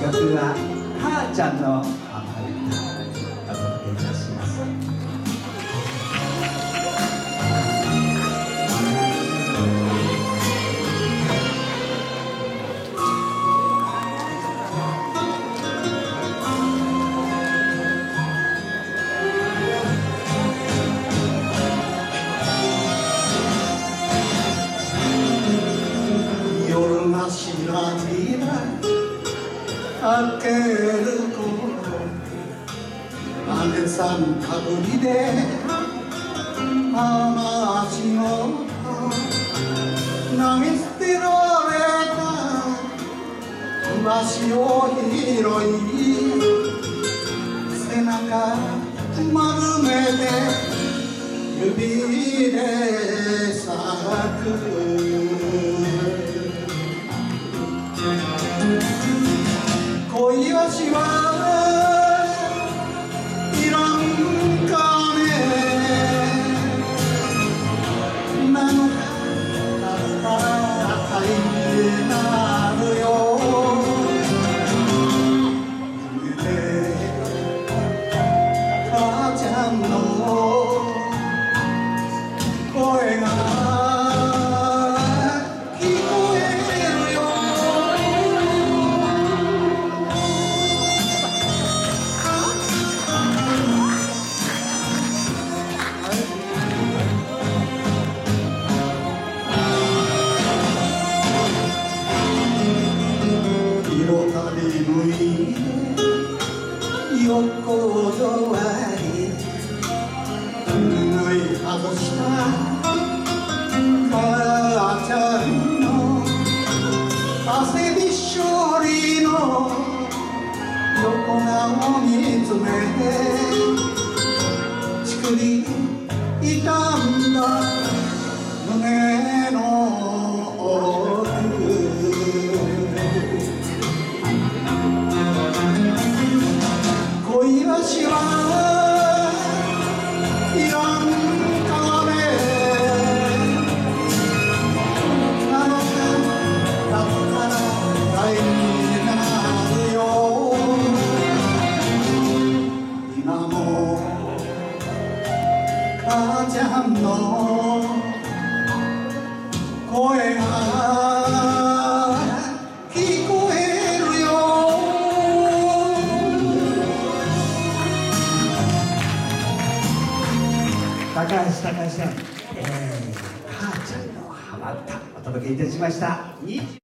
曲は「母ちゃんの甘い歌」お届けいたします夜がしらびら明ける頃姉さんかぶりで浜足の投げ捨てられた橋を拾い背中丸めて指で咲く恋足はいらんかねなのか高いなるよ。夢で母ちゃんの声がい横座り拭い外した母ちゃんの汗びっしょりの横顔見つめて作り傷んだ。胸の母ちゃんの声が聞こえるよ高橋隆さん、えー、母ちゃんの浜歌お届けいたしました。